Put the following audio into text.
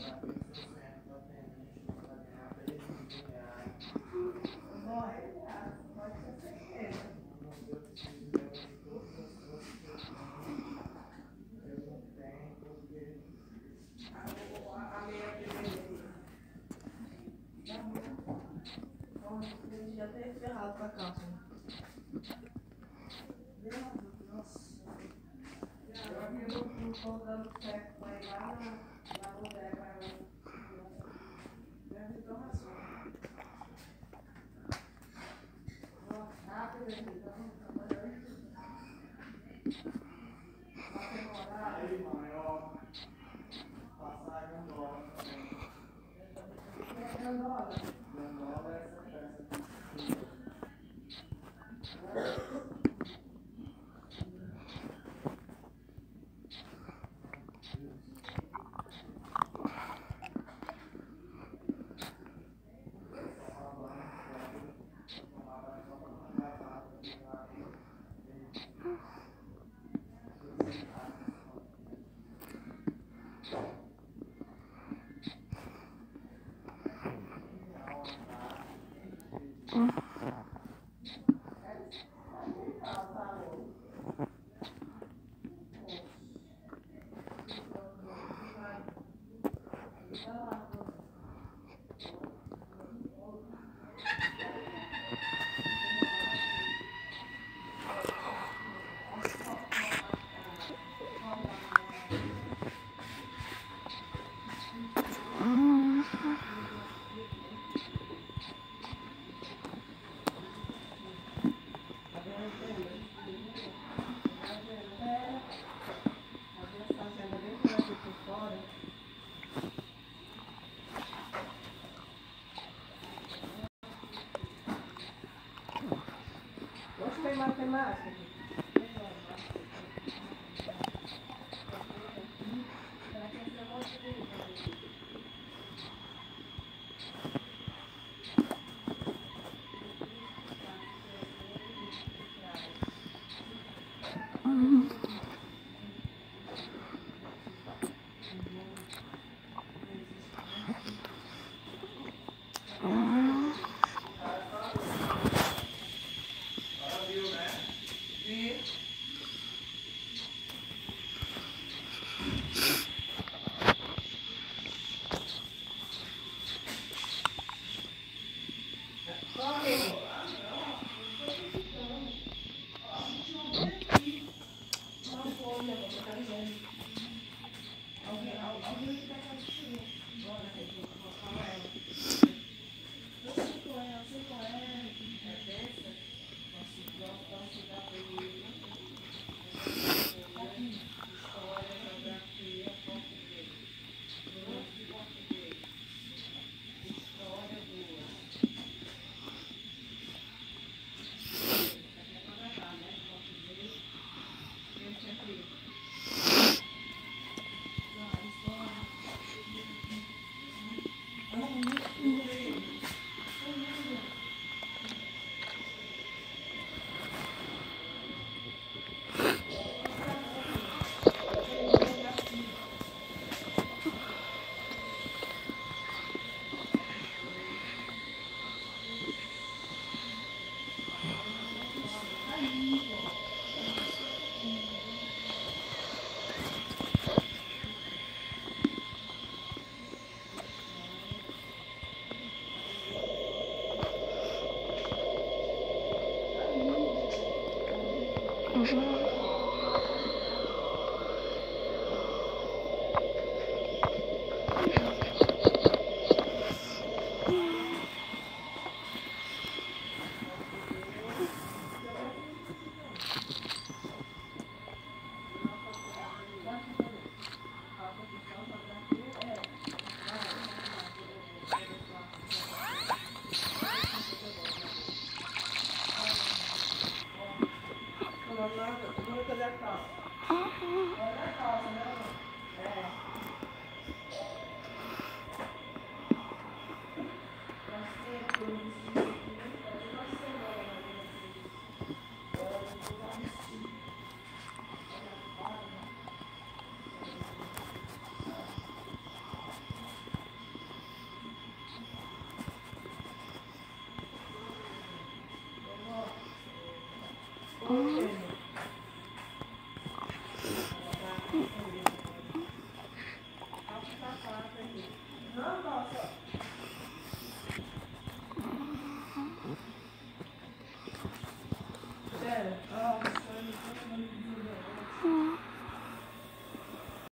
Nossa. Eu aqui no fundo o certo, vai lá. Passagem dólar dólar é Oh. Matemática. Vamos Thank you. Gosh. Hum.